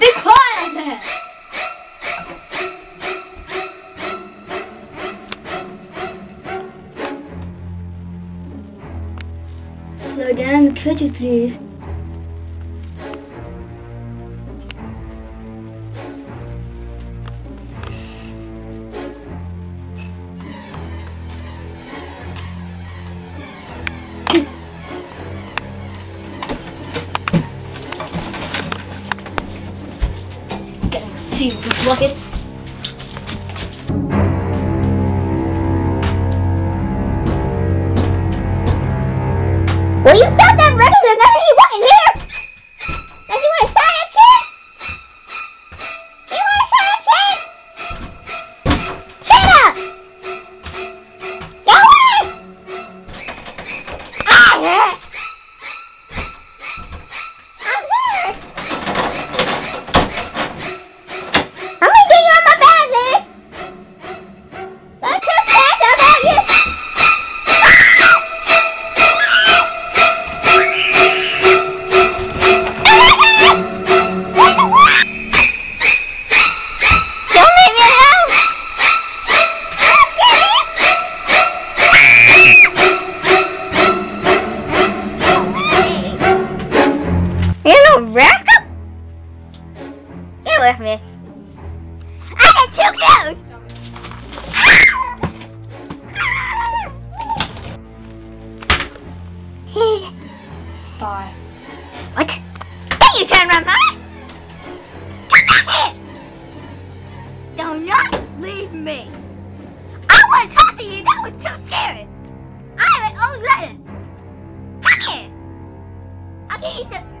Be quiet there! Slow down, could you please? That regular nothing you want in here. Does little rascal! Get with me. I got two clothes! Bye. What? Hey, you turn my mind? Come back here! Do not leave me! I want to talk to you. That was too scary. I have an own letter. Come here. I'll you some.